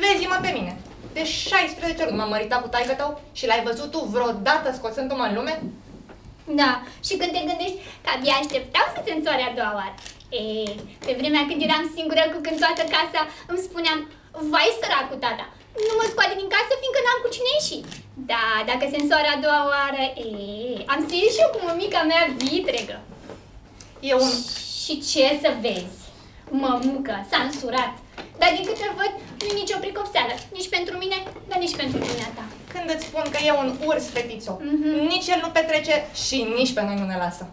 Vezi-mă pe mine. De 16 ori m-am măritat cu taică tău și l-ai văzut tu vreodată scoțându-mă în lume? Da, și când te gândești că abia așteptau să se însoare a doua oară. E, pe vremea când eram singură cu când toată casa îmi spuneam, vai săracul tata, nu mă scoate din casă fiindcă n-am cu cine ieși. Da, dacă se însoare a doua oară, e, am să ieși și eu cu mămica mea vitregă. E un... Și ce să vezi? Mămucă, s-a însurat. Dar din câte văd, nu e nicio pricopseală. Nici pentru mine, dar nici pentru dumneata. Când îți spun că e un urs, fetițo, Mhm. nici el nu petrece și nici pe noi nu ne lasă.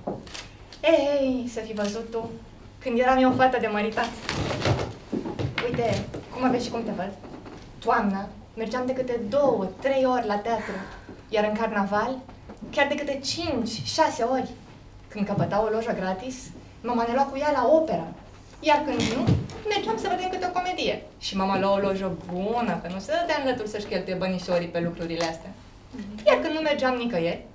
Ei, să fi văzut tu, când eram eu fată de măritat. Uite, cum aveți și cum te văd. Toamna, mergeam de câte două, trei ori la teatru, iar în carnaval, chiar de câte cinci, șase ori. Când căpăta o lojă gratis, mama ne lua cu ea la opera. Iar când nu, mergeam să vedem câte o comedie. Și mama lua o lojă bună, că nu se dădea în lături să-și cheltuie bănișorii pe lucrurile astea. Iar când nu mergeam nicăieri,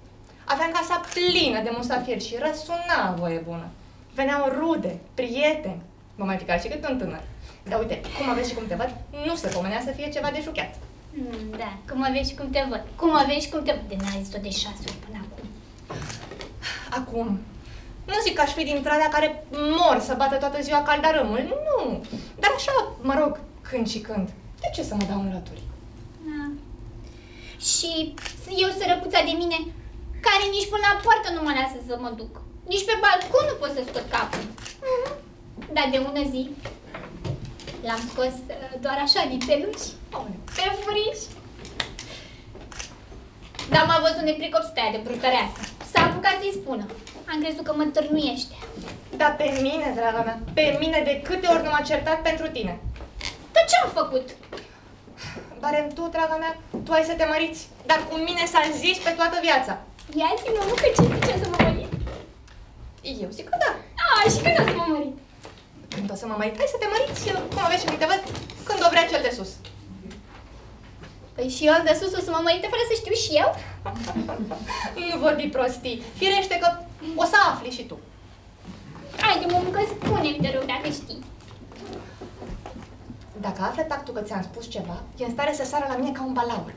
aveam casa plină de musafiri și răsuna voie bună. Veneau rude, prieteni, mă mai pica și cât un tânăr. Dar uite, cum aveți și cum te văd, nu se pomenea să fie ceva de jucat. Mm, Da, cum aveți și cum te văd. Cum aveți și cum te văd. De n-ai zis-o de șase ori până acum. Acum, nu zic că aș fi dintre alea care mor să bată toată ziua caldarâmul, nu. Dar așa, mă rog, când și când. De ce să mă dau în lături? Da. Și eu sărăcuța de mine, care nici până la poartă nu mă lasă să mă duc. Nici pe balcon nu pot să scot capul. Mhm. Dar de ună zi l-am scos uh, doar așa, nițeluși, Aoleu. pe furiș. Dar m-a văzut nepricopstea de brutăreasă. S-a apucat să-i spună. Am crezut că mă târnuiește. Dar pe mine, draga mea, pe mine de câte ori nu m-a certat pentru tine? Dar ce-am făcut? Barem tu, draga mea, tu ai să te măriți, dar cu mine s-a zis pe toată viața. Ia zi-mă, nu că ce zice să mă mărit. Eu zic că da. A, și când o să mă mărit? Când o să mă mărit, hai să te măriți, cum aveți și cum te văd, când o vrea cel de sus. Păi și eu de sus o să mă mărite fără să știu și eu? Nu vorbi prostii, firește că o să afli și tu. Haide, mă, că spune-mi, te rog, dacă știi. Dacă află tactul că ți-am spus ceva, e în stare să sară la mine ca un balaur.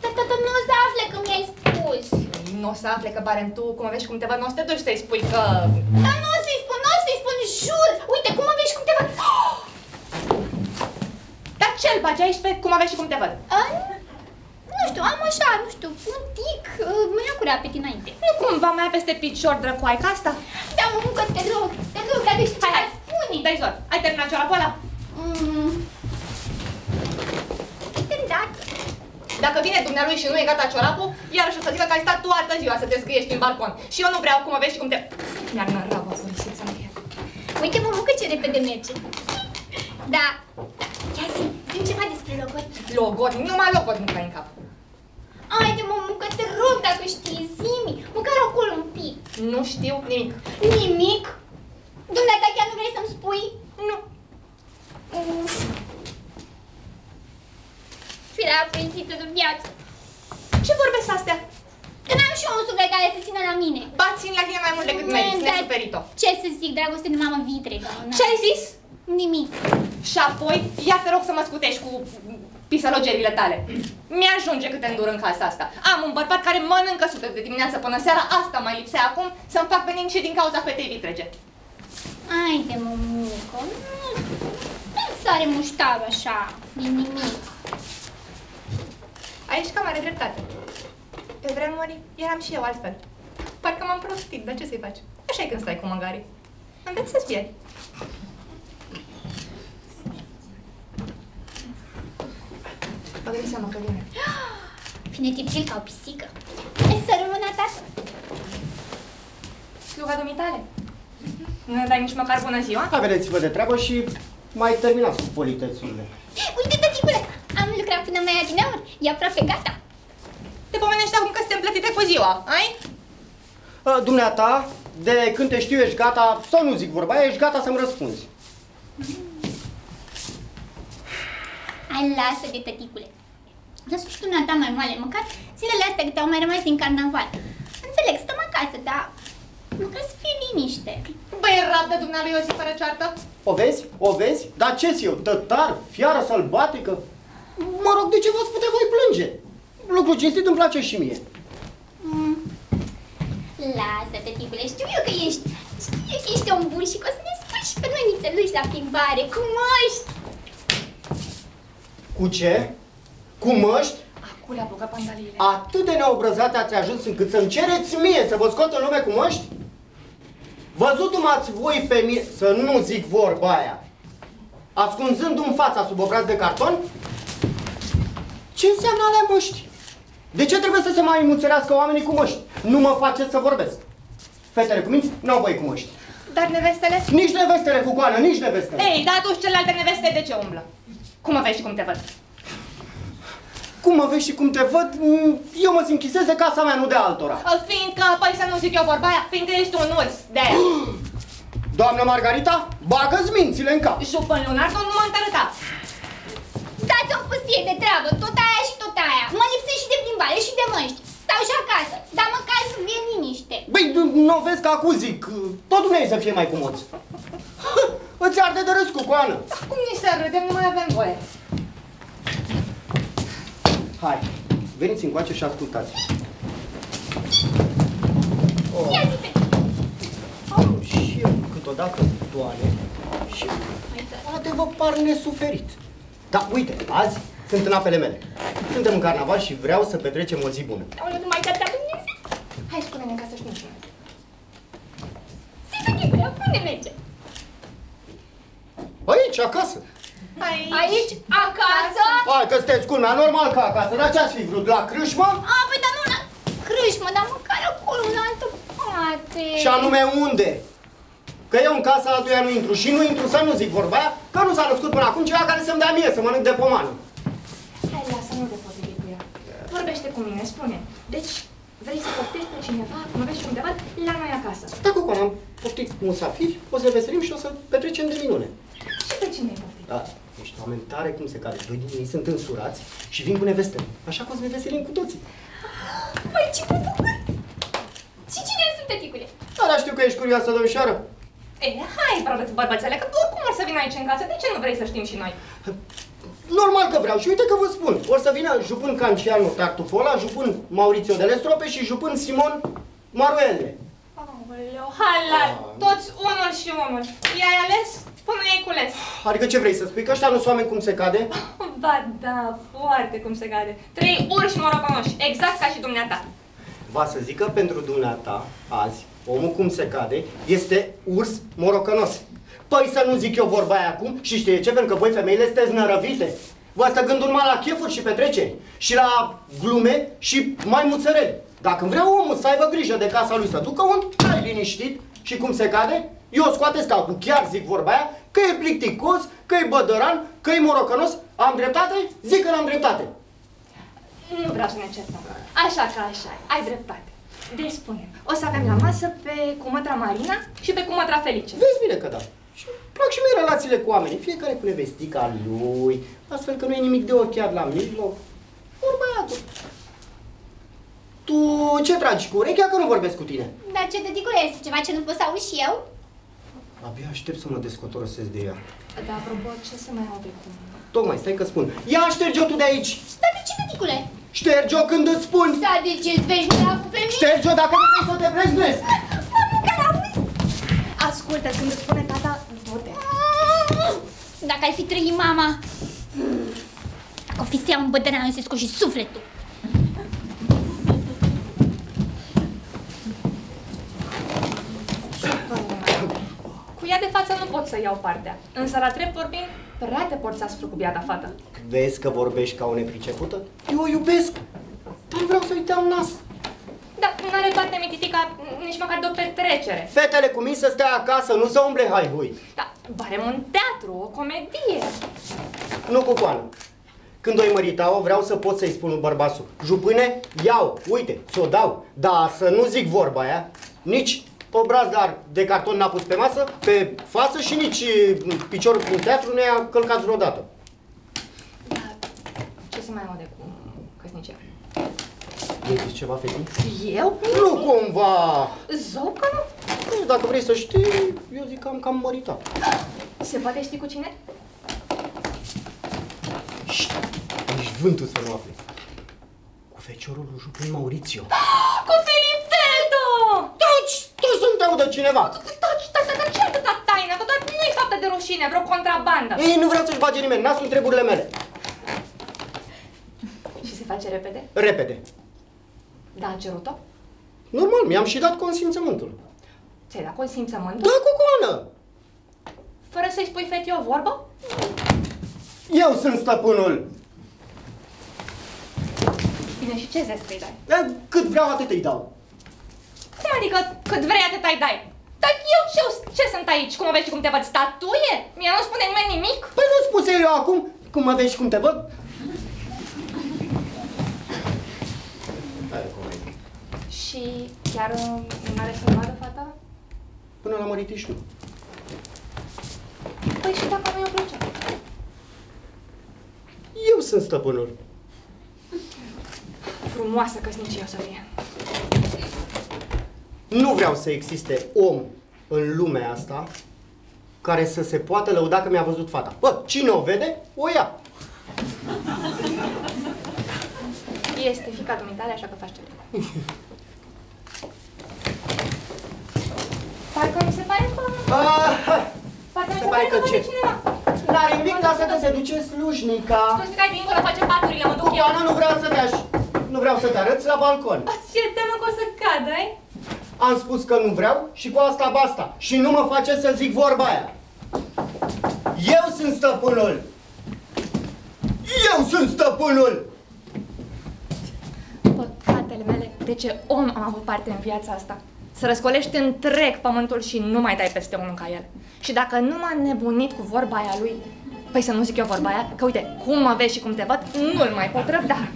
Dar tata nu o să afle că mi-ai spus. Nu o să afle că barem tu, cum aveți și cum te văd, nu o să te duci să-i spui că... Dar nu o să-i spun, nu o să-i spun, jur! Uite, cum aveți și cum te văd? Dar ce-l bagi aici pe cum aveți și cum te văd? A, nu știu, am așa, nu știu, un tic, uh, mâna pe tine înainte. Nu cumva mai ai peste picior drăcoaica asta? Da, mă, că te rog, te rog, dacă știi ce Hai, hai. mai spune. Dai zor, ai terminat ciorapul ăla? Mm. Îndată. Dacă vine dumnealui și nu e gata ciorapul, iarăși o să zică că ai stat toată ziua să te zgâiești în balcon. Și eu nu vreau cum aveți și cum te... Mi-ar năravă furisit să fie. Uite, mă, că ce repede merge. Da, ia zi, zi ceva despre logot. Logotnic, numai logotnic ai în cap. Haide, mă, că te rog, dacă știi, zi-mi, măcar acolo un pic. Nu știu nimic. Nimic? Dumneata chiar nu vrei să-mi spui? Nu. Uf. Firea apresită de viață. Ce vorbesc astea? Că n-am și eu un suflet care să țină la mine. Ba, țin la tine mai mult decât meriți, Dar nesuferit-o. Ce să zic, dragoste de mamă vitregă. na. Ce ai zis? Nimic. Și apoi, ia te rog să mă scutești cu pisalogerile tale. Mi-ajunge cât îndur în casa asta. Am un bărbat care mănâncă sute de dimineață până seara, asta mai lipsea acum, să-mi fac venin și din cauza fetei vitrege. Haide, mămucă, nu, nu sare muștarul așa, din nimic. Aici cam are dreptate. Pe vremuri eram și eu altfel. Parcă m-am prostit, dar ce să-i faci? așa e când stai cu măgarii. Înveți să-ți pieri. Băgă de seama că vine. Vine tipcil ca o pisică. E să rămână tată. Sluga dumitale. Nu ne dai nici măcar bună ziua? Aveți-vă de treabă și mai terminați cu politețurile. Uite, tăticule, am lucrat până mai adineori. E aproape gata. Te pomenești acum că suntem plătite cu ziua, ai? A, Dumneata, de când te știu ești gata, sau nu zic vorba, aia, ești gata să-mi răspunzi. Hai, lasă de tăticule. Dar să știu ta mai moale, măcar zilele astea câte au mai rămas din carnaval. Înțeleg, stăm acasă, dar măcar să fie liniște. Băi, rabdă dumnealui o zi fără ceartă? O vezi? O vezi? Dar ce eu? Tătar? Fiară sălbatică? Mă rog, de ce v-ați putea voi plânge? Lucru cinstit îmi place și mie. Mm. Lasă, tăticule, știu eu că ești, știu eu că ești om bun și că o să ne spui și pe noi nițeluși la plimbare, cu măști. Cu ce? Cu măști? Acum le-a băgat pandaliile. Atât de neobrăzate ați ajuns încât să-mi cereți mie să vă scot în lume cu măști? Văzut-mă-ați voi pe mine, să nu zic vorba aia, ascunzându-mi fața sub obraz de carton? Ce înseamnă alea măști? De ce trebuie să se mai muțerească oamenii cu măști? Nu mă faceți să vorbesc. Fetele cu minți n-au voie cu măști. Dar nevestele? Nici nevestele cu coană, nici nevestele. Ei, dar atunci celelalte neveste de ce umblă? Cum mă vezi și cum te văd? Cum mă vezi și cum te văd, mm, eu mă simt chisez de casa mea, nu de altora. Fiindcă, păi să nu zic eu vorba aia, fiindcă ești un urs, de aia. Doamnă Margarita, bagă-ți mințile în cap. Jupân Leonardo nu m-a întărătat. Dați-o pustie de treabă, tot aia și tot aia. Mă lipsești și de plimbare și de măști. Stau și acasă, dar măcar să fie liniște. Băi, nu vezi că acum zic, tot dumneavoastră să fie mai cumoți. Îți arde de râs cu coană. Cum ni se râdem, nu mai avem voie. Hai, veniți încoace și ascultați. Oh. Ia zi pe Am și eu câteodată doane și poate vă par nesuferit. Dar uite, azi sunt în apele mele. Suntem în carnaval și vreau să petrecem o zi bună. Aoleu, nu mai dați Dumnezeu. Hai și spune-ne ca să știm și noi. Zi, tăticule, unde merge? Aici, acasă. Aici. Aici, acasă? Hai că sunteți culmea, normal ca acasă, dar ce ați fi vrut, la crâșmă? A, păi dar nu la crâșmă, dar măcar acolo, în altă parte. Și anume unde? Că eu în casa altuia nu intru și nu intru să nu zic vorba aia, că nu s-a născut până acum ceva care să-mi dea mie să mănânc de pomană. Hai, lasă, nu te potrivi cu ea. Vorbește cu mine, spune. Deci, vrei să poftești pe cineva, cum vezi și cum te văd, la noi acasă. Da, cu am poftit musafiri, o să le veselim și o să petrecem de minune. Și pe cine ai poftit? Da, niște oameni tare cum se care. Doi din ei sunt însurați și vin cu nevestele. Așa că o să ne veselim cu toții. Păi, ce bucur! Și cine sunt, tăticule? Da, dar știu că ești curioasă, domnișoară. E, hai, bărbățele, că oricum or să vină aici în casă, de ce nu vrei să știm și noi? Normal că vreau și uite că vă spun. Or să vină jupân Canciano Tartufola, jupân Maurizio de Lestrope și jupân Simon Maruelle. Aoleu, hala, toți unul și unul. I-ai ales până i-ai cules. Adică ce vrei să spui? Că ăștia nu sunt oameni cum se cade? Ba da, foarte cum se cade. Trei urși moroconoși, exact ca și dumneata. Va să zic că pentru dumneata, azi, omul cum se cade, este urs morocănos. Păi să nu zic eu vorba aia acum și știi ce? Pentru că voi femeile sunteți nărăvite. Vă stă gândul numai la chefuri și petreceri și la glume și mai muțăreli. Dacă vrea omul să aibă grijă de casa lui, să ducă un trai liniștit și cum se cade, eu scoateți calcul, chiar zic vorba aia, că e plicticos, că e bădăran, că e morocănos, am dreptate? Zic că am dreptate. Nu vreau să ne certăm. Așa că așa, ai dreptate. Deci spune, o să avem la masă pe cumătra Marina și pe cumătra Felice. Vezi bine că da. Și îmi plac și mie relațiile cu oamenii, fiecare cu nevestica lui, astfel că nu e nimic de ochiat la mijloc. Ori băiatul. Tu ce tragi cu urechea că nu vorbesc cu tine? Dar ce, tăticule, este ceva ce nu pot să aud și eu? Abia aștept să mă descotorosesc de ea. Dar apropo, ce să mai aude cu... Tocmai, stai că spun. Ia șterge-o tu de aici! Dar de ce, tăticule? Șterge-o când îți spun! Da, de ce îți vezi mâna pe mine? Șterge-o dacă nu vrei să te breznesc! Mami, că auzi? Ascultă, când îți spune tata, du-te. Dacă ai fi trăit mama, dacă o fi să iau un bătărean, să scoși sufletul. Cu ea de față nu pot să iau partea. Însă, la drept vorbind, prea te porți aspru cu biata fată. Vezi că vorbești ca o nepricepută? Eu o iubesc, dar vreau să-i dau nas. Dar n-are parte mititica nici măcar de o petrecere. Fetele cu mine să stea acasă, nu să umble hai-hui. Da, barem un teatru, o comedie. Nu cu coană. Când o-i mărita-o, vreau să pot să-i spun lui bărbasul. Jupâne, iau, uite, ți-o dau. Dar să nu zic vorba aia, nici obraz dar de carton n-a pus pe masă, pe față și nici mm, piciorul în teatru nu i-a călcat vreodată. Da, ce să mai aude cu... căsnicie. Îmi zici ceva, feti? Eu? Nu cumva! Zău că nu. Nu, Dacă vrei să știi, eu zic că am cam măritat. Se poate ști cu cine? Șt, nici vântul să nu afle. Cu feciorul lui Jupin Maurițiu. Cu Filipeto! Taci! Tu să-mi te audă cineva! Taci, tata, dar ce atâta taină? Că doar nu e faptă de rușine, vreo contrabandă. Ei, nu vreau să-și bage nimeni, nasul în treburile mele. Și se face repede? Repede. Da, a cerut-o? Normal, mi-am și dat consimțământul. Ți-ai dat consimțământul? Da, cucoană! Fără să-i spui fetii o vorbă? Eu sunt stăpânul! Bine, și ce zesc îi dai? Da, Cât vreau atât îi dau. Cum adică cât vrei atât ai dai? Dar eu ce, ce sunt aici? Cum mă vezi și cum te văd? Statuie? Mie nu spune nimeni nimic? Păi nu spuse eu acum, cum mă vezi și cum te văd? Hai, comedie. Și chiar uh, nu are să vadă fata? Până la măritiș nu. Păi și dacă nu i-o place? Eu sunt stăpânul. Frumoasă căsnicie o să fie. Nu vreau să existe om în lumea asta care să se poată lăuda că mi-a văzut fata. Bă, cine o vede, o ia. Este fica dumitale, așa că faci ce vrei. Parcă mi se pare că... Ah, Parcă mi Se se pare pare că că ce? vine cineva. N-are nimic, lasă că se duce slujnica. Tu stai dincolo, face paturile, mă duc eu. Cucoana, nu vreau să te aș... Nu vreau să te arăți la balcon. Ce teamă că o să cadă, ai? Am spus că nu vreau și cu asta basta. Și nu mă face să zic vorba aia. Eu sunt stăpânul. Eu sunt stăpânul. Păcatele mele, de ce om am avut parte în viața asta? Să răscolești întreg pământul și nu mai dai peste unul ca el. Și dacă nu m-a nebunit cu vorba aia lui, păi să nu zic eu vorba aia, că uite, cum mă vezi și cum te văd, nu-l mai pot răbda.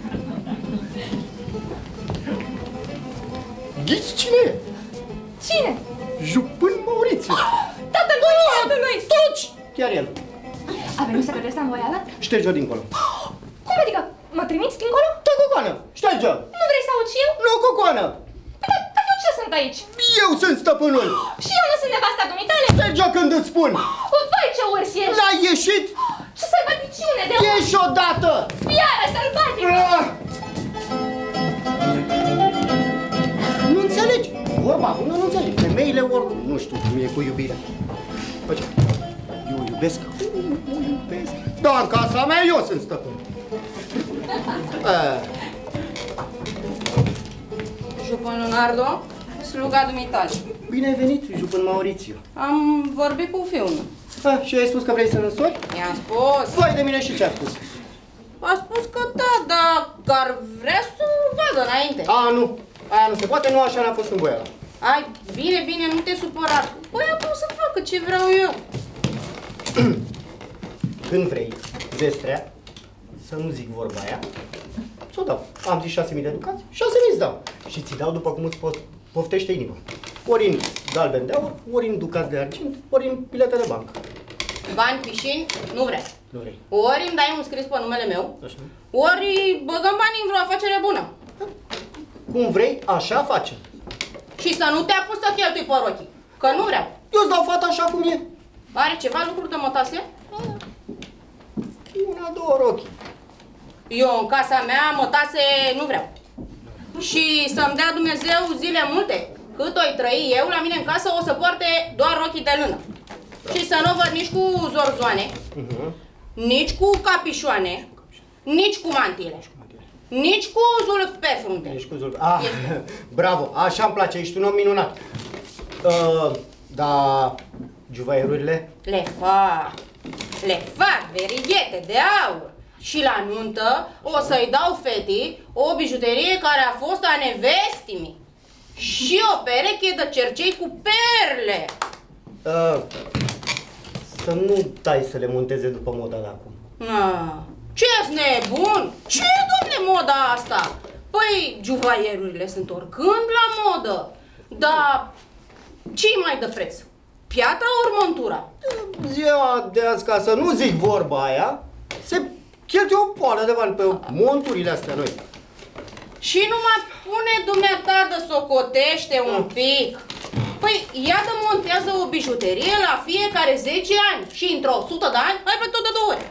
Ghici cine e? Cine? Jupân Maurițiu. Tatălui, tatălui! Toci! Chiar el. A venit să vedeți la învoială? Șterge-o dincolo. Cum adică? Mă trimiți dincolo? Da, Cocoană, șterge-o. Nu vrei să aud și eu? Nu, Cocoană. Păi, dar, dar eu ce sunt aici? Eu sunt stăpânul. Și eu nu sunt nevasta dumitale? Șterge-o când îți spun. Vai, ce urs ești! N-ai ieșit? Ce sălbaticiune de Ieși odată. fiară sălbatică! Ah! Vorba bună nu înțelegi. Femeile oricum, nu știu cum e cu iubirea. Păi ce? Eu o iubesc? O iubesc. Da, în casa mea eu sunt stăpân. Eh, Jupân Leonardo, sluga dumitale. Bine ai venit, Jupân Maurițiu. Am vorbit cu fiul meu. Ah, și ai spus că vrei să însori? I-am spus. Vai de mine și ce a spus? A spus că da, dar că ar vrea să o vadă înainte. A, nu. Aia nu se poate, nu așa n-a fost în voia Ai, bine, bine, nu te supăra. Băiatul o să facă ce vreau eu. Când vrei, Vestrea, să nu zic vorba aia, ți-o dau. Am zis 6.000 de ducați, 6.000 îți dau. Și ți dau după cum îți po- poftește inima. Ori în galben de aur, ori în ducați de argint, ori în bilete de bancă. Bani pișini, nu vrea. Nu vrei. Ori îmi dai un scris pe numele meu, Așa. ori băgăm banii în vreo afacere bună. Cum vrei, așa facem. Și să nu te apuci să cheltui pe rochii, că nu vreau. Eu îți dau fata așa cum e. Are ceva lucruri de mătase? Una, două rochi. Eu în casa mea mătase nu vreau. Și să-mi dea Dumnezeu zile multe. Cât o trăi eu, la mine în casă o să poarte doar rochii de lână. Și să nu văd nici cu zorzoane, Uh-huh. nici cu capișoane, nici cu mantile, nici cu zulf pe frunte. Ești cu zulb. Ah, bravo, așa îmi place, ești un om minunat. Uh, da, juvaierurile? Le fac, le fac verighete de aur. Și la nuntă o să-i dau fetii o bijuterie care a fost a nevestimii. Și o pereche de cercei cu perle. Uh, să nu dai să le monteze după moda de acum. Na, ce nebun? Ce domne moda asta? Păi, juvaierurile sunt oricând la modă. Dar ce mai de preț? Piatra ori montura? Ziua de azi, ca să nu zic vorba aia, se cheltuie o poală de bani pe monturile astea noi. Și nu mă pune dumneata de socotește un pic. Păi, ia de montează o bijuterie la fiecare 10 ani și într-o 100 de ani ai plătit de două ori.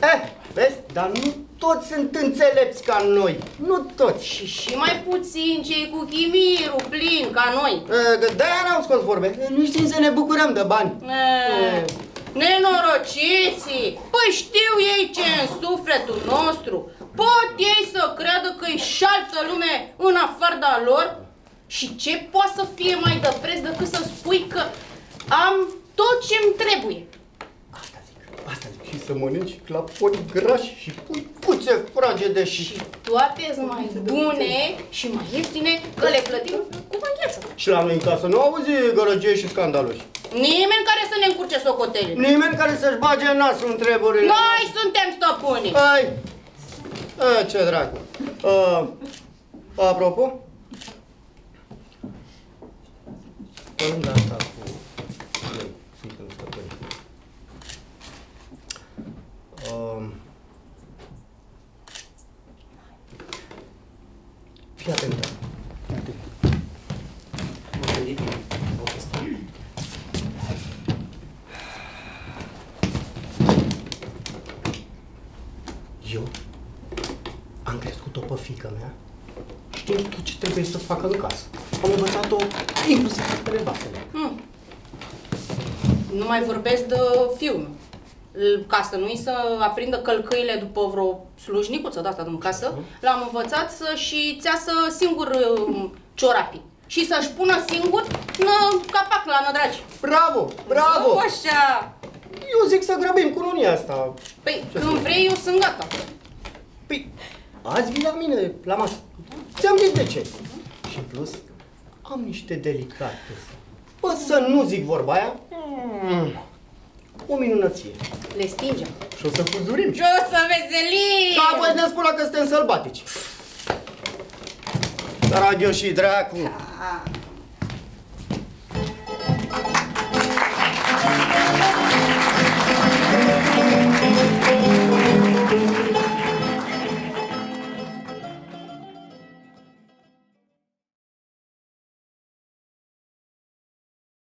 Eh, vezi? Dar nu toți sunt înțelepți ca noi. Nu toți. Și și mai puțin cei cu chimirul plin ca noi. Eh, De-aia n-am scos vorbe. Eh, Nu știm să ne bucurăm de bani. Eh, Nenorociții! Păi știu ei ce e în sufletul nostru. Pot ei să creadă că e și altă lume în afară lor? Și ce poate să fie mai de preț decât să spui că am tot ce-mi trebuie? Asta zic, asta zic. Și să mănânci claponi grași și puicuțe fragede șiș... Și toate sunt mai bune și mai ieftine că le plătim cu vângheță. Și la noi în casă nu auzi gălăgie și scandaloși. Nimeni care să ne încurce socotelile. Nimeni care să-și bage nasul în treburile. Noi suntem stăpânii. Hai! A, ce dracu. Uh, apropo, pe lângă asta cu noi suntem stăpâni. Um, fii atent. Fii atent. M-am gândit la o chestie. Eu am crescut-o pe fică mea știind tot ce trebuie să facă în casă. Am învățat-o inclusiv pe nevastele. Hmm. Nu mai vorbesc de fiul L- Ca să nu-i să aprindă călcâile după vreo slujnicuță de asta din casă, l-am învățat să și țeasă singur um, ciorapii. Și să-și pună singur nă, capac la nădragi. Bravo! Bravo! Nu așa! Eu zic să grăbim cu lunia asta. Păi, Ce când să- vrei, eu sunt gata. Păi, azi vii la mine, la masă. Ți-am zis de ce. Și în plus, am niște delicate. Bă, să nu zic vorba aia, mm, o minunăție. Le stingem. Și o să fuzurim. Jos să vezelim! Da, voi ne spună că suntem sălbatici. Draghiu și dracu. Da.